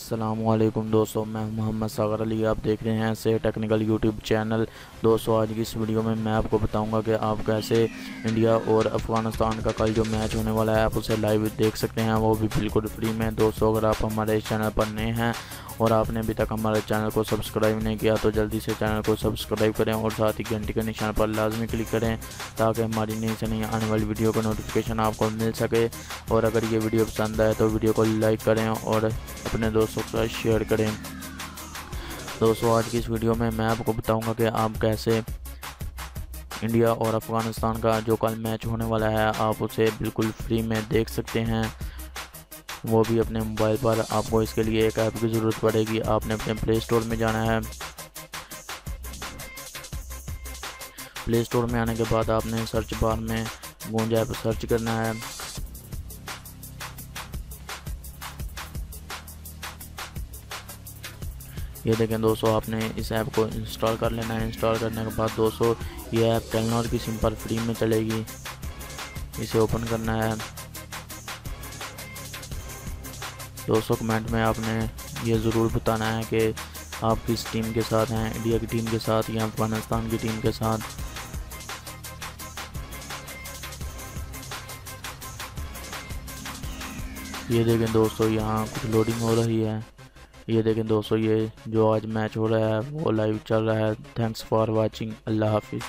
असलकुम दोस्तों, मैं मोहम्मद सागर अली। आप देख रहे हैं से टेक्निकल यूट्यूब चैनल दोस्तों, आज की इस वीडियो में मैं आपको बताऊँगा कि आप कैसे इंडिया और अफ़गानिस्तान का कल जो मैच होने वाला है, आप उसे लाइव देख सकते हैं। वो भी बिल्कुल फ्री में। दोस्तों, अगर आप हमारे इस चैनल पर नए हैं और आपने अभी तक हमारे चैनल को सब्सक्राइब नहीं किया तो जल्दी से चैनल को सब्सक्राइब करें और साथ ही घंटे के निशान पर लाजमी क्लिक करें, ताकि हमारी नई से नई आने वाली वीडियो का नोटिफिकेशन आपको मिल सके। और अगर ये वीडियो पसंद आए तो वीडियो को लाइक करें और अपने दोस्तों के साथ शेयर करें। दोस्तों, आज की इस वीडियो में मैं आपको बताऊँगा कि आप कैसे इंडिया और अफ़गानिस्तान का जो कल मैच होने वाला है, आप उसे बिल्कुल फ्री में देख सकते हैं। वो भी अपने मोबाइल पर। आपको इसके लिए एक ऐप की ज़रूरत पड़ेगी। आपने अपने प्ले स्टोर में जाना है। प्ले स्टोर में आने के बाद आपने सर्च बार में गूंज ऐप सर्च करना है। ये देखें दोस्तों, आपने इस ऐप को इंस्टॉल कर लेना है। इंस्टॉल करने के बाद दोस्तों, ये ऐप टेलनॉर की सिम पर फ्री में चलेगी। इसे ओपन करना है। दोस्तों कमेंट में आपने ये ज़रूर बताना है कि आप किस टीम के साथ हैं इंडिया की टीम के साथ या अफ़गानिस्तान की टीम के साथ। ये देखें दोस्तों, यहाँ कुछ लोडिंग हो रही है। ये देखें दोस्तों, ये जो आज मैच हो रहा है, वो लाइव चल रहा है। थैंक्स फॉर वॉचिंग अल्लाह हाफिज़।